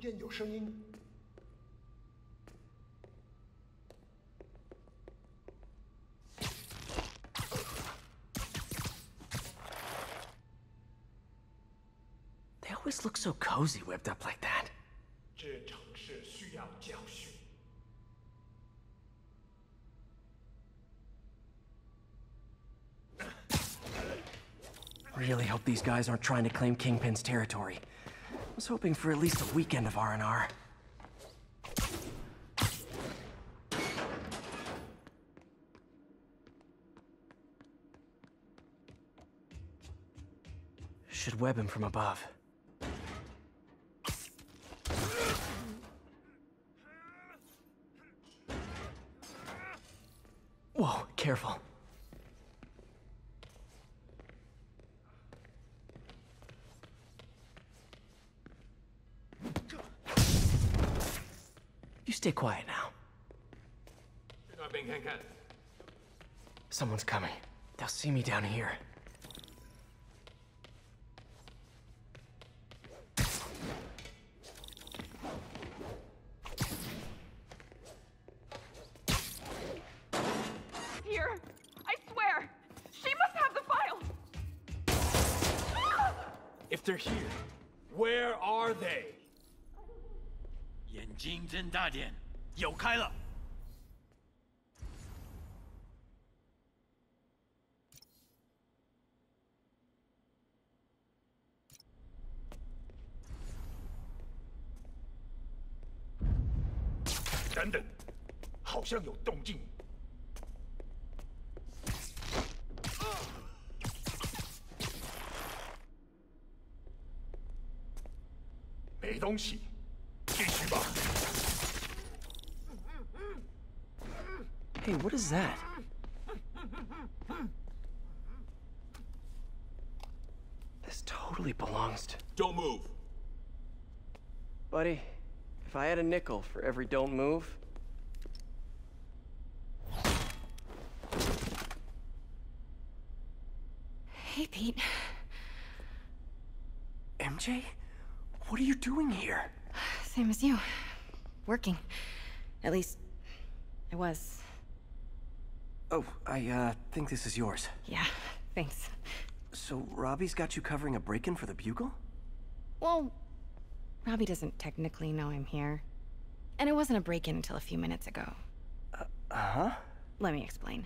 听见有声音。 They always look so cozy whipped up like that. 这城市需要教训。 Really hope these guys aren't trying to claim Kingpin's territory. Was hoping for at least a weekend of R&R. Should web him from above. Whoa, careful. Stay quiet now. You're not being handcuffed. Someone's coming. They'll see me down here. Here. I swear. She must have the file. If they're here, where are they? 金针大典，有开了。等等，好像有动静。没东西，Hey, what is that? This totally belongs to... Don't move. Buddy, if I had a nickel for every don't move... Hey, Pete. MJ? What are you doing here? Same as you. Working. At least, I was. Oh, I, uh, think this is yours. Yeah, thanks. So, Robbie's got you covering a break-in for the Bugle? Well, Robbie doesn't technically know I'm here. And it wasn't a break-in until a few minutes ago. Uh-huh. Let me explain.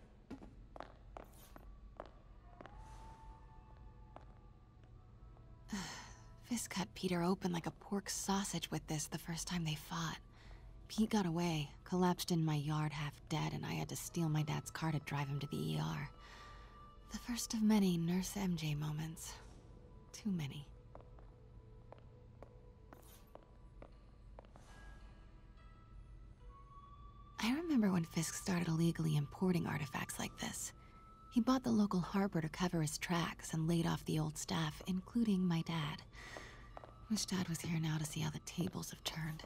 Fisk cut Peter open like a pork sausage with this the first time they fought. Pete got away, collapsed in my yard half dead, and I had to steal my dad's car to drive him to the ER. The first of many Nurse MJ moments. Too many. I remember when Fisk started illegally importing artifacts like this. He bought the local harbor to cover his tracks and laid off the old staff, including my dad. Wish Dad was here now to see how the tables have turned.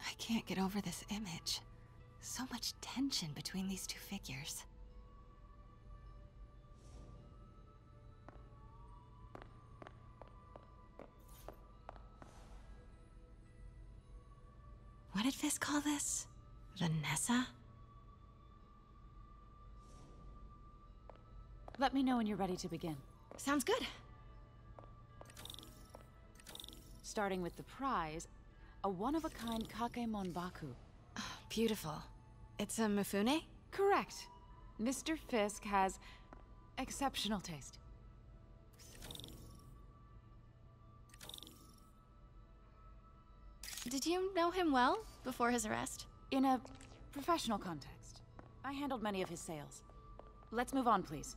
I can't get over this image. So much tension between these two figures. What did Fisk call this? Vanessa? Let me know when you're ready to begin. Sounds good. Starting with the prize, a one-of-a-kind Kakiemon Baku. Beautiful. It's a Mifune? Correct. Mr. Fisk has exceptional taste. Did you know him well before his arrest? In a professional context, I handled many of his sales. Let's move on, please.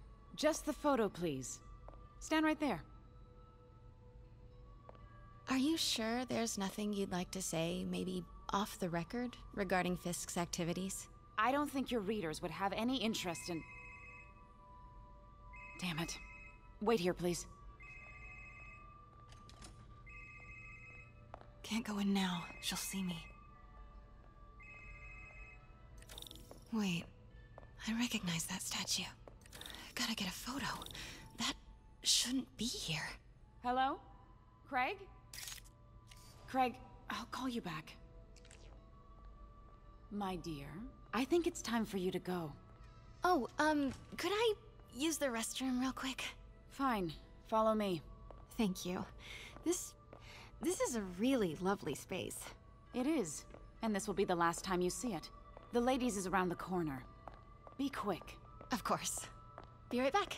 Just the photo, please. Stand right there. Are you sure there's nothing you'd like to say, maybe off the record, regarding Fisk's activities? I don't think your readers would have any interest in... Damn it. Wait here, please. Can't go in now. She'll see me. Wait. I recognize that statue. Gotta get a photo. That shouldn't be here. Hello? Craig? Craig, I'll call you back. My dear, I think it's time for you to go. Oh, um, could I use the restroom real quick? Fine. Follow me. Thank you. This... this is a really lovely space. It is. And this will be the last time you see it. The ladies is around the corner. Be quick. Of course. Be right back.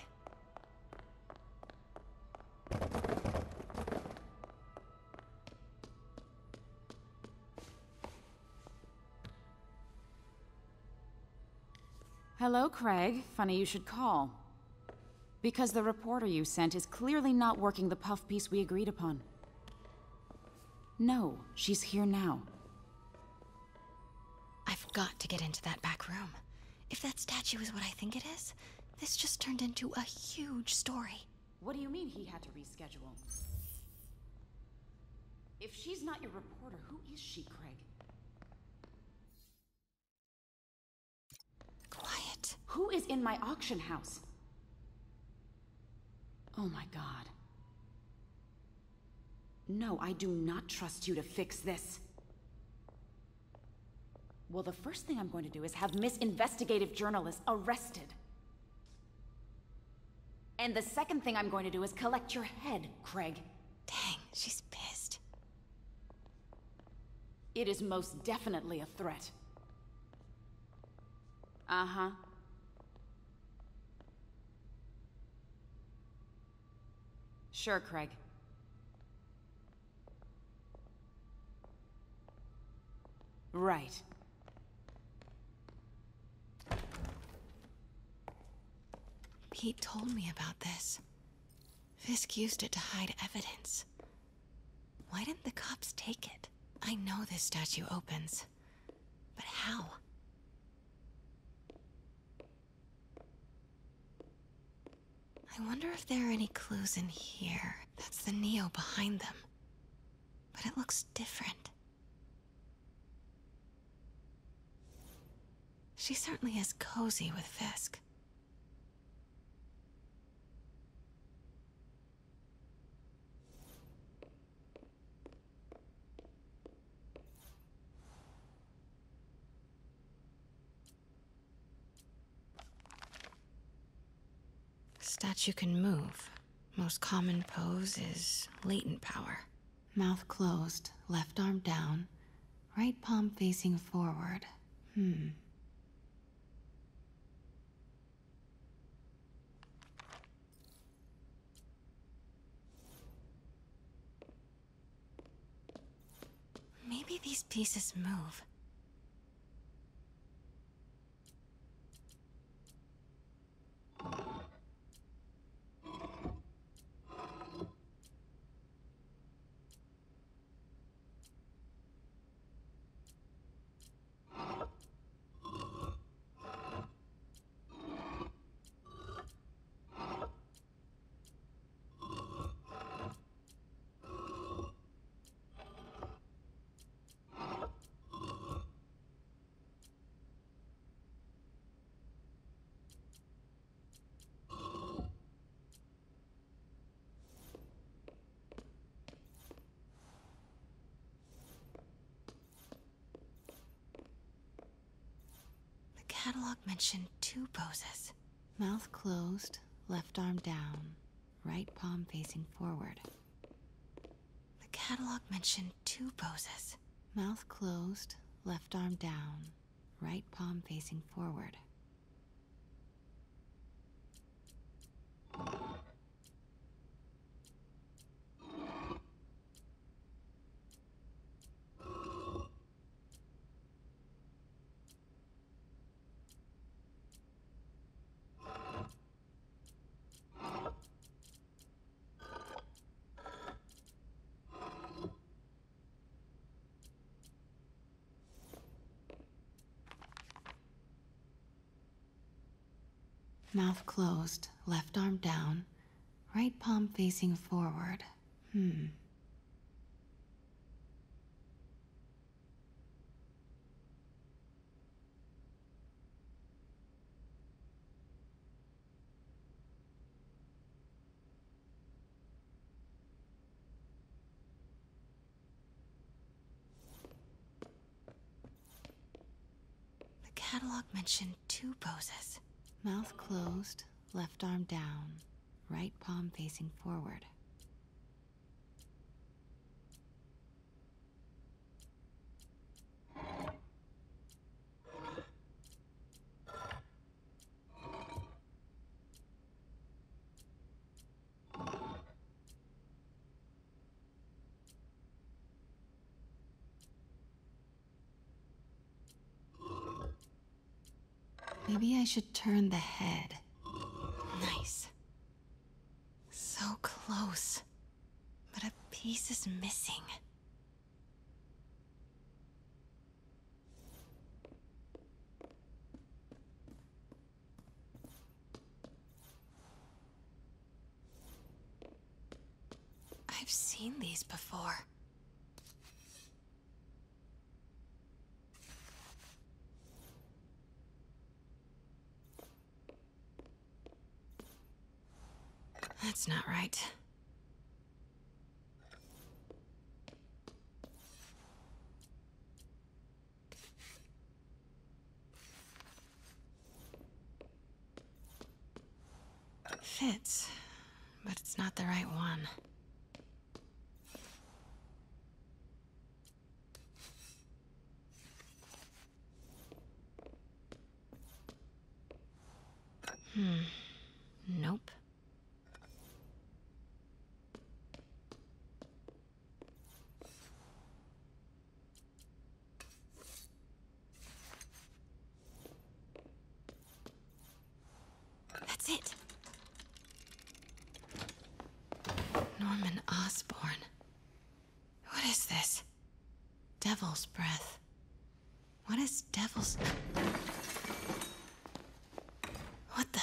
Hello, Craig. Funny you should call. Because the reporter you sent is clearly not working the puff piece we agreed upon. No, she's here now. I've got to get into that back room. If that statue is what I think it is, this just turned into a huge story. What do you mean he had to reschedule? If she's not your reporter, who is she, Craig? Quiet. Who is in my auction house? Oh my god. No, I do not trust you to fix this. Well, the first thing I'm going to do is have Miss Investigative Journalist arrested. And the second thing I'm going to do is collect your head, Craig. Dang, she's pissed. It is most definitely a threat. Uh-huh. Sure, Craig. Right. Pete told me about this. Fisk used it to hide evidence. Why didn't the cops take it? I know this statue opens. But how? I wonder if there are any clues in here. That's the Nio behind them. But it looks different. She certainly is cozy with Fisk. Statue can move. Most common pose is latent power. Mouth closed, left arm down, right palm facing forward. Hmm. Maybe these pieces move. The catalog mentioned two poses. Mouth closed, left arm down, right palm facing forward. The catalog mentioned two poses. Mouth closed, left arm down, right palm facing forward. Mouth closed, left arm down, right palm facing forward. Hmm. The catalog mentioned two poses. Mouth closed, left arm down, right palm facing forward. Maybe I should turn the head. Nice. So close. But a piece is missing. I've seen these before. That's not right. Fits, but it's not the right one. Hmm. Nope. That's it. Norman Osborn. What is this? Devil's breath. What is devil's. What the?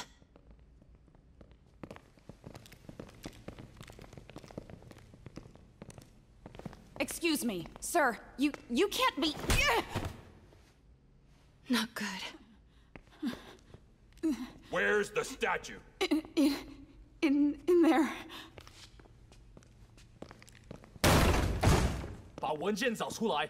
Excuse me, sir. You you can't be. Not good. Where's the statue? In in there. 把文件找出来。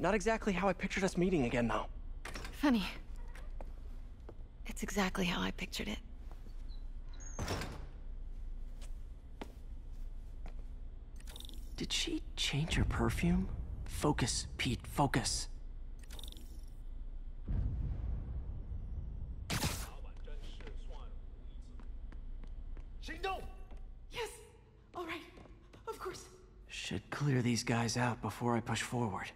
Not exactly how I pictured us meeting again, though. Funny. It's exactly how I pictured it. Did she change her perfume? Focus, Pete, focus. Yes. All right. Of course. Should clear these guys out before I push forward.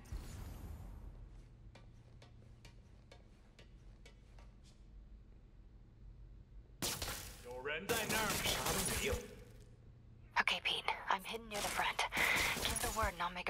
Okay, Pete. I'm hidden near the front. Give the word and I'll make a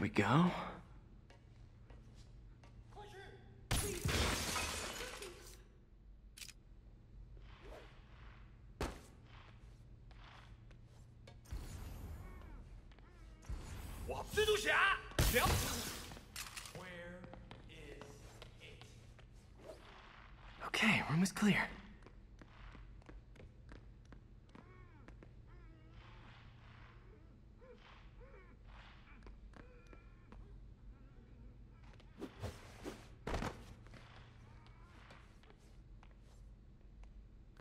We go. Okay, room is clear.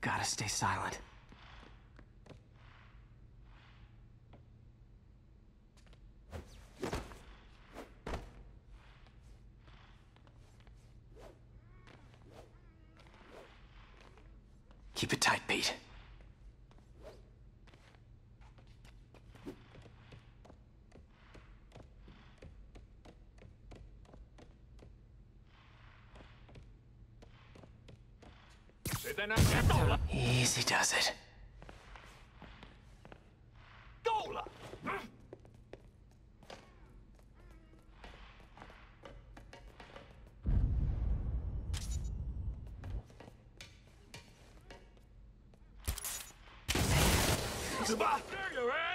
Gotta stay silent. Keep it tight, Pete he does it. Gola! There you are.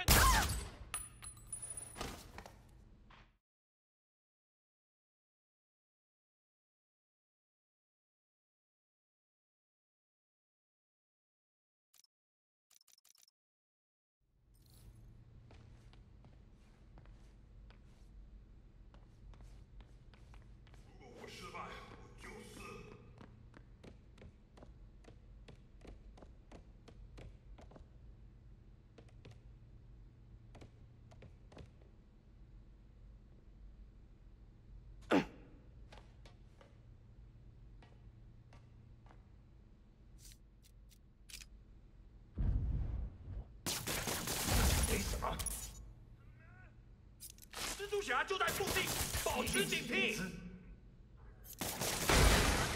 侠就在附近，保持警惕。就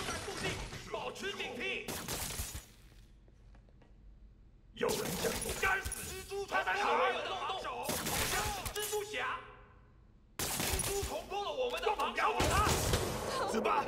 在附近，保持警惕。有人将你干死，蜘蛛他在哪儿？动手，好像是蜘蛛侠。蜘蛛捅破了我们的防守。子巴。